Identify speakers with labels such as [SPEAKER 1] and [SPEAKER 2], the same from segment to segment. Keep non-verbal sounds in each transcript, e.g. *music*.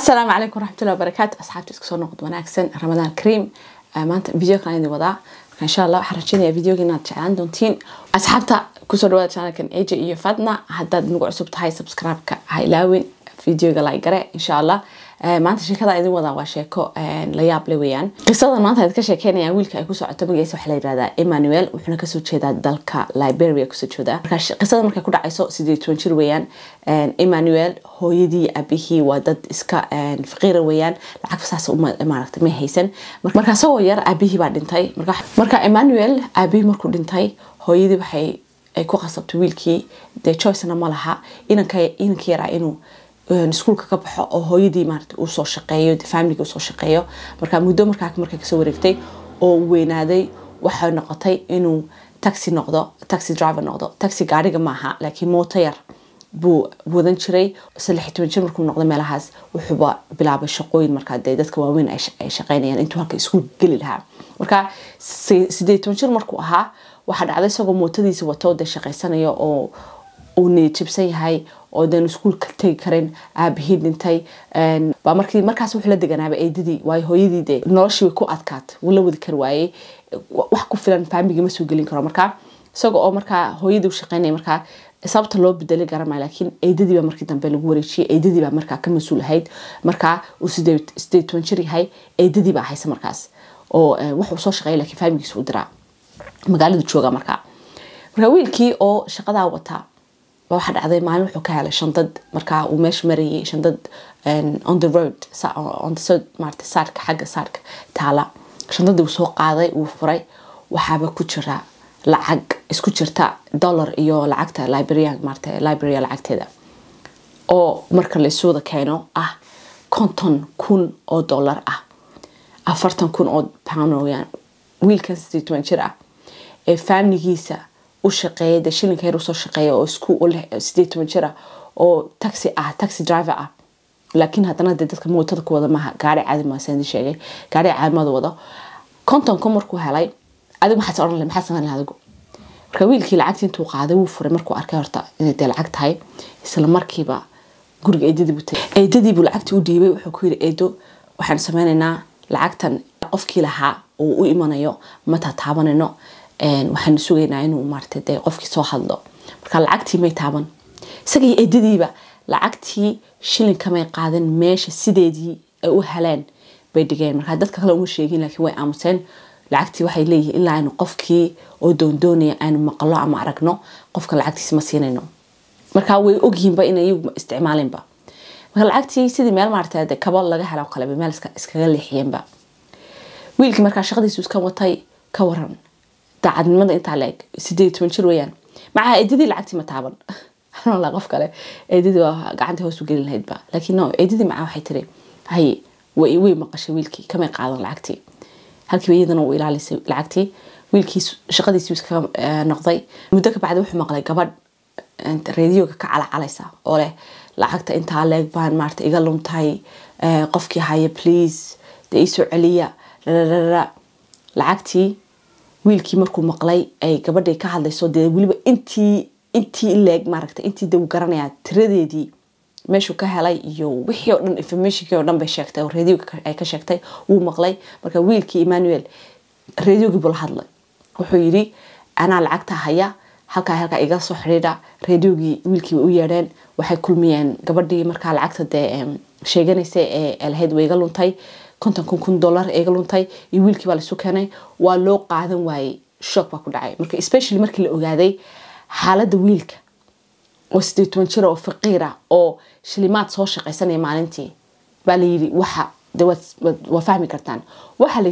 [SPEAKER 1] asalaamu calaykum waraxmatullahi wabarakaatu asxaabta isku soo noqod wanaagsan ramadaan kariim maanta video kan idin wadaa marka insha allah waxaan rajeynayaa videoga inaad jeclaan doontiin asxaabta ku soo dhawaada channelkan aj iyo fadna haddaad nagu cusub tahay subscribe-ka ha ilaawin videoga like insha allah maanta sheekada idin wadaa waa sheeko la yaab le weeyaan. Qisadan maanta aad ka sheekeynayaan wiilka ay ku socoto magaciisa waxaa la yidhahdaa emmanuel. Wuxuuna ka soo jeedaa dalka liberia ku soo marka qisada markay ku dhacayso sideed toban jir weeyaan emmanuel hooyadii abihii waa dad iska faqiira weeyaan. Lacag saas maaragta ma haysan. Marka isagoo yar abihii baa dhintay. Marka emmanuel abihii markuu dhintay hooyadii waxay ay ku qasabtay wiilkii. Dee choicena ma laha. Inanka yaraa inuu iskuulka ka baxo oo hooyadii maarata uu shaqeeyo familiga u soo shaqeeyo. Marka muddo markaa markay ka soo wareegtay oo weynaaday waxay noqotay inuu taxi noqdo taxi driver noqdo. Taxi gaariga maaha laakiin mooto yar buu wadan jiray. Saddex toban jir markuu noqday meelahaas wuxuuba bilaabay shaqooyin markaa dee dadka waaweyn ay shaqeynayaan. Intuu halka iskuul geli lahaa. Marka sideed toban jir markuu ahaa waxaa dhacday isagoo mootadiisa wato dee shaqeysanayo oo uu niyajibsan yahay oo deen iskuulka tegi karin aabahii dhintay markaas wuxuu la deganaaba eedadii waayo hooyadii dee noloshii way ku adkaat wuu la wadi kari waayey wax ku filan faamigii ma soo gelin karo markaa isaga oo markaa hooyadii u shaqeynaya markaa sababta loo bedeli garamaya laakiin eedadii baa markii dambe lagu wareejiyey eedadii baa markaa ka mas'uul ahayd markaa uu sideed jir yahay eedadii baa haysa markaas oo wuxuu soo shaqeeya lakiin faamigiisa u diraa. Magaalada jooga markaa. Markaa wiilkii oo shaqadaa wataa waxaa dhacday maalin wuxuu ka helay shandad markaa uu meesha marayay shandad on the road on the side maarata saarka xagga saarka taala. Shandadii uu soo qaaday uu furay. Waxaaba ku jira lacag isku jirta dollar iyo lacagta liberian maarata liberia lacagteeda. Oo marka laisuwada keeno ah konton kun oo dollar ah. Afartan kun oo pound wiilkan sideed toban jir ah ee faamiligiisa u shaqeeya dee shilinka yar u soo shaqeeya oo isku sideed toban jir ah oo taxi ah taxi driver ah. Laakiin haddana dee dadka mootada ku wada maaha gaari caadi maasandi sheegay gaari caadimada wado. Kontonka markuu helay adigu maxaad odhan maxaad samayn lahaa adigu? Marka wiilkii lacagtii intuu qaaday wuu furay markuu arkay horta inay dee lacag tahay isla guriga eedadii buu tagay eedadii buu lacagtii u dhiibay wuxuu ku yidhi eedo waxaan sameynaynaa lacagtan qofkii lahaa uu u imanayo ma taataabanayno waxaanu sugaynaa inuu maarata dee qofkii soo hadlo. Marka lacagtii may taaban. Isagii eedadiiba lacagtii shilinkamay qaadan meesha sideedii ay u heleen bay dhigeen. Markaa dadka kale uma sheegin laakiin way aamuseen. Lacagtii waxay leeyihiin ilaa aynu qofkii oo doondoonaya aynu maqlo ama aragno qofka lacagtiisa ma siinayno. Markaa way ogyihiinba in iyagu isticmaalinba. Marka lacagtii sidii meel maarata de kabo laga helo kaleba meel iskaga leexiyeenba. Wiilkii markaa shaqadiisu iska watay ka waran daacadnimada intaa la eg sideed toban jir weyaan macaa eedadii lacagtii ma taaban la qof kale eedadii waa gacanta hoos u lahaydba laakiin no eedadii macaa waxay tiri haye way way maqashay wiilkii kamay qaadan lacagtii halkiiba iyadana uu ilaalisay lacagtii wiilkii shaqadiisii iskaga noqday muddo kabacdi wuxuu maqlay gabadh reediyoga ka calacalaysa oo leh lacagta intaa leeg baan maarata iga lumtahay qofkii haya please. dee iisoo celiya lacagtii wiilkii markuu maqlay ay gabadhay ka hadlayso dee weliba intii intii leeg maaragta intii uu garanayaa tiradeedii meeshuu ka helay iyo wixii oo dhan informationkii oo dhan bay sheegtay oo radioga ay ka sheegtay wuu maqlay. Marka wiilkii emmanuel radiogii buu la hadlay. Wuxuu yidhi anaa lacagta haya halkaa halkaa iga soo xidhiidha radiogii wiilkii u yeedheen waxay kulmiyeen gabadhii markaa lacagta dee sheeganaysa ee lahayd way iga luntay konton kun dollar eega luntay iyo wiilkii baa laisu keenay waa loo qaadan waayey. Shock baa ku dhacay. Marka especially markii la ogaaday xaaladda wiilka oo sideed toban jira oo faqiira oo shilimaad soo shaqaysanaya maalintii. Baa layidhi waxa de waa fahmi kartaan. Waxaa la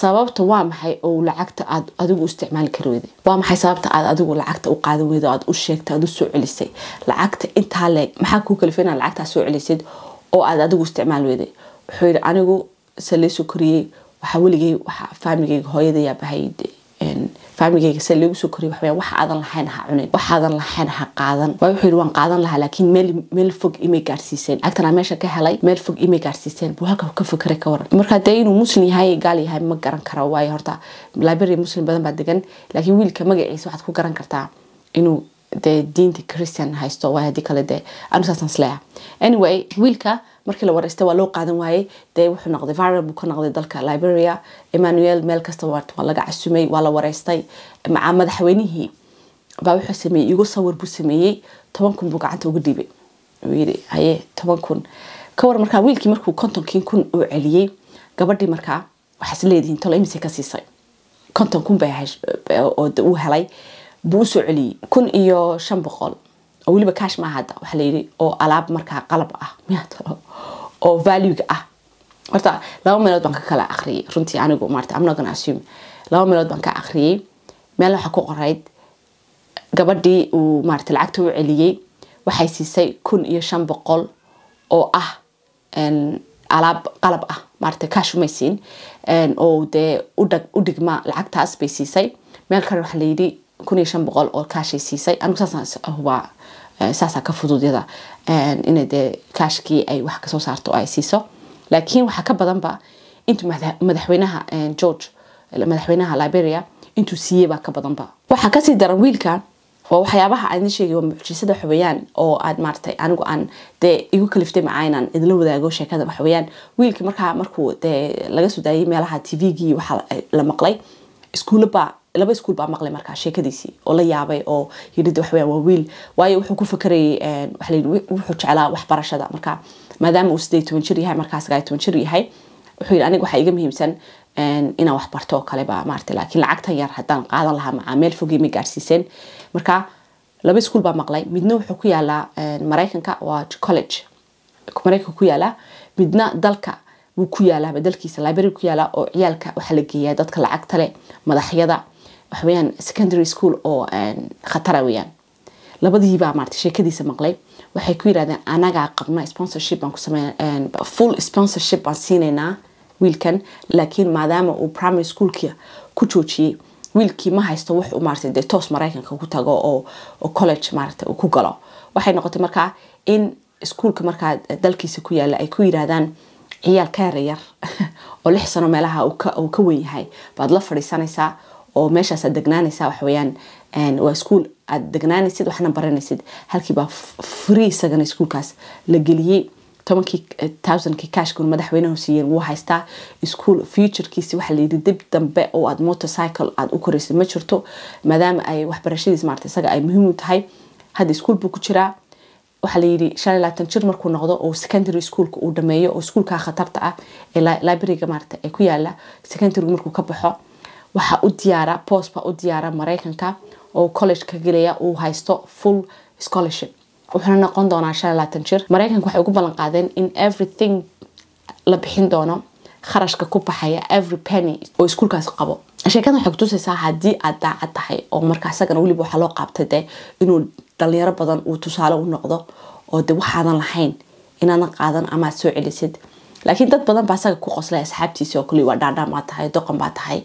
[SPEAKER 1] sababta waa maxay oo lacagta aad adigu isticmaali kari weyday waa maxay sababta aad adigu lacagta u qaadan weyda aad u sheegtay aad u soo celisay? Lacagta intaa leeg maxaa kuu kalifay inaad lacagtaa soo celisid oo aad adigu isticmaali weyday wuxuu yidhi anigu se laysoo koriyey waxaa weligay waxa faamigayga hooyadayaa bahay faamigayga se lagu soo koriyay waxaweyaan wax aadan lahayn ha cunin wax aadan lahayn ha qaadan. Waayo wuxuu yidhi waan qaadan lahaa laakiin meel meel fog imay gaarsiiseen. Lacagtan meesha ka helay meel fog imay gaarsiiseen. Buu halka ka fakeray ka waran. Marka dee inuu muslim yahay gaal yahay ma garan karo. Waayo horta liberia muslim badan baa degan laakiin wiilka magaciisa waxaad ku garan kartaa inuu dee diinta christian haysto. Waay haddii kale dee anu saasaan isleeya anyway wiilka markii la wareystay waa loo qaadan waayey dee wuxuu noqday viral buu ka noqday dalka liberia. Emmanuel meel kasta waa laga casumay waa la wareystay. Maca madaxweynihii baa wuxuu sameeyey igu sawir buu sameeyey. Toban kun buu gacanta uga dhiibay uu haye toban kun. Ka war markaa wiilkii markuu kontonkii kun uu celiyey gabadhii markaa waxaas leedihiin tolo imise ka siisay? Konton kun bay oo helay. Buu u soo celiyey kun iyo shan boqol. Oo weliba cash maaha hadda waxaa layidhi oo alaab markaa qalab ah. Miyaa talo oo valuega ah horta laba meelood baan ka kala akhriyay runtii anigu not gonna assume laba meelood baan ka akhriyay meel waxaa ku qorayd gabadhii uu maarata lacagta u celiyey waxay siisay kun iyo shan boqol oo ah alaab qalab ah maarata cash umay siin oo dee u dhigma lacagtaas bay siisay meel kale waxaa layidhi kun iyo shan boqol oo kaashay siisay anigu saas hubaa saasaa ka fududyada inay dee kaashkii ay wax ka soo saarto ay siiso. Laakiin waxaa ka badanba intuu madaxweynaha george madaxweynaha liberia intuu siiyey baa ka badanba. Waxaa ka sii daran wiilka waa waxyaabaha aan sheegay waa mucjisada waxaweyaan oo aad maaratay anigu aan dee igu kaliftay macaa inaan idinla wadaago sheekada waxaweyaan wiilkii markaa markuu dee laga soo daayay meelaha tvgii waxaa la maqlay iskuulla baa laba iskuul baa maqlay markaa sheekadiisii oo la yaabay oo yidhi waxaweyaan waa wiil waayo wuxuu ku fakarayay layidhi wuxuu jeclaa waxbarashada marka maadaama uu sideed toban jir yahay markaa sagaal toban jir yahay wuxuu yidhi aniga waxaa iga muhiimsan inaan wax barto oo kaleba maarata laakiin lacagtan yar haddaan qaadan lahaa macaa meel fogii ma gaarsiiseen. Marka laba iskuul baa maqlay. Midna wuxuu ku yaalaa maraykanka waa college. Maraykanka ku yaalaa midna dalka wuu ku yaalaaba dalkiisa library ku yaalaa oo ciyaalka waxaa la geeyaa dadka lacagta leh madaxyada waxaweyaan secondary school oo khatara weyaan labadiibaa maarata sheekadiisa maqlay. Waxay ku yidhahdeen anagaa qabna sponsorship baan ku sameyn full sponsorship baan siinaynaa wiilkan. Laakiin maadaama uu primary schoolka ku joojiyey wiilkii ma haysto wuxuu maarata dee toos maraykanka ku tago oo college maarata uu ku galo. Waxay noqotay markaa in iskuulka markaa dalkiisa ku yaalla ay ku yidhaahdaan ciyaal kaara yar *laughs* oo lix sano meelaha uu ka wen yahay baad la fadhiisanaysaa oo meeshaas aad degnaanaysaa waxaweyaan waa iskuol aad degnaanaysid waxna baranaysid. Halkiibaa free isagana iskuolkaas la geliyey tobankii thousandkii cashkun madaxweynahu siiyeen wuu haystaa. Ischool futurekiisi waxaa layidhi dib dambe oo aad motorcycle aad u koraysid ma jirto maadaama ay waxbarashadiis maarata isaga ay muhiim u tahay. Hadda ischool buu ku jiraa waxaa layidhi shan iyo jir markuu noqdo oo secondary schoolka uu dhameeyo oo iskuolkaa khatarta ah ee libraryga maarata ee ku yaalla secondary markuu ka baxo waxaa u diyaara post baa u diyaara maraykanka oo college ka gelaya uu haysto full scholarship. Wuxuuna noqon doonaa shan labaatan jir. Maraykanka waxay ugu ballan in everything la bixin doono kharashka ku baxaya every penny oo iskuolkaas qabo. Sheekadan waxay kutusaysaa haddii aad daacad tahay oo marka isagana weliba waxaa loo qaabtay dee inuu dhalinyaro badan uu tusaale u noqdo oo de waxaadan lahayn inaadan qaadan ama soo celisid laakiin dad badan baa isaga ku qoslay asxaabtiisi oo kale waa dhaadhaan baa tahay doqon baa tahay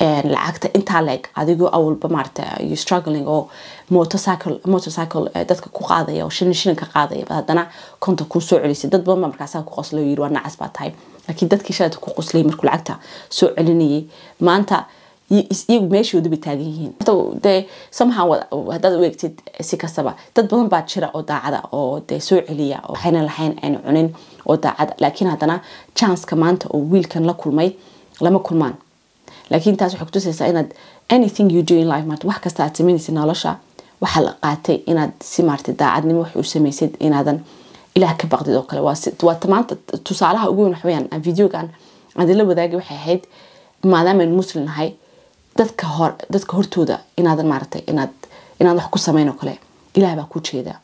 [SPEAKER 1] lacagta intaa leeg adigoo awalba maarata struggling oo motorcycle motorcycle dadka ku qaadaya oo shilin shilin qaadaya haddana konta kuu soo celisay dad badan markaasaa ku qoslay yiri waa nacas baa tahay. Laakiin dadkii shalata ku qoslay markuu lacagta soo celinayay maanta iyagu meeshooda taagan yihiin. Dee somehow haddaad u eegtid si kastaba dad badan baa jira oo daacada oo dee soo celiya waxayna lahayn ayna cunin oo daacada. Laakiin haddana chanceka maanta oo wiilkan la kulmay lama kulmaan laakiin taas waxay kutusaysaa inaad anything you do in life maarta wax kasta aad sameynaysid nolosha waxaa la qaatay inaad si maarta daacadnimo wax u samaysid inaadan ilaah ka baqdid oo kale waa maanta tusaalaha ugu weyn waxweyaan videogan aan la wadaagay waxay ahayd maadaama aynu muslim nahay dadka hor dadka hortooda inaadan maaragtay inaad inaad wax ku sameyn oo kale ilaah baa ku jeeda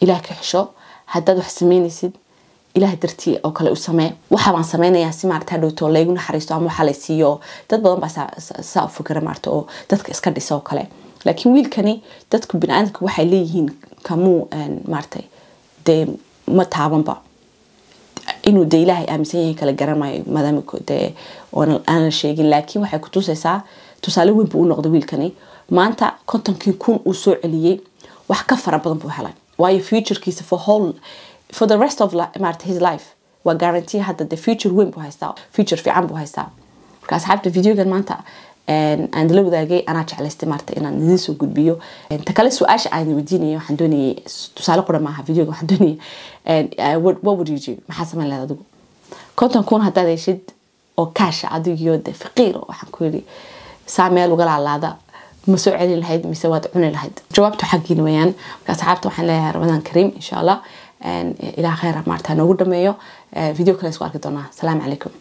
[SPEAKER 1] ilaah ka xisho haddaad wax sameynaysid ilaah dartii oo kale u samee. Waxa baan sameynayaa si maarata hadhowto laygu naxariisto ama waxaa la siiyo. Dad badan baa saa u fikra maarata oo dadka iska dhisa oo kale. Laakiin wiilkani dadku biniaadamka waxay leeyihiin kamuu maaratay dee ma taabanba. Inuu dee ilaahay aaminsan yahay kala garamayo maadaama dee aan la sheegin. Laakiin waxay kutusaysaa tusaale weyn buu u noqday wiilkani. Maanta kontonkii kun uu soo celiyey wax ka fara badan buu helay. Waayo futurekiisa for whole for the rest of maarata his life waa guarantee hadda the future weyn buu haystaa future fiican buu haystaa marka asxaabta videogan maanta aan la wadaagay anaa jeclaystay maarta inaan idiin soo gudbiyo ta kale su'aasha aan weydiinayay waxaan doonayay tusaale qura maaha videoga waxaan doonayay what would you do maxaa samayn lahayd adigu konton kun haddaad heshid oo kaasha adigiyo de faqiir waxaan ku yidhi saa meel uga laalaada ma soo celin lahayd mise waad cuni lahayd jawaabtu xaggiina weyaan marka asxaabta waxaan leeyahay ramadaan kariim insha allah ilaa kheyr maarta noogu dhameeyo video kale isku arki doonaa asalaamu calaykum